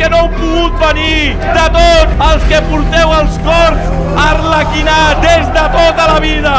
que no heu pogut venir, de tots els que porteu els cors arlequinats des de tota la vida.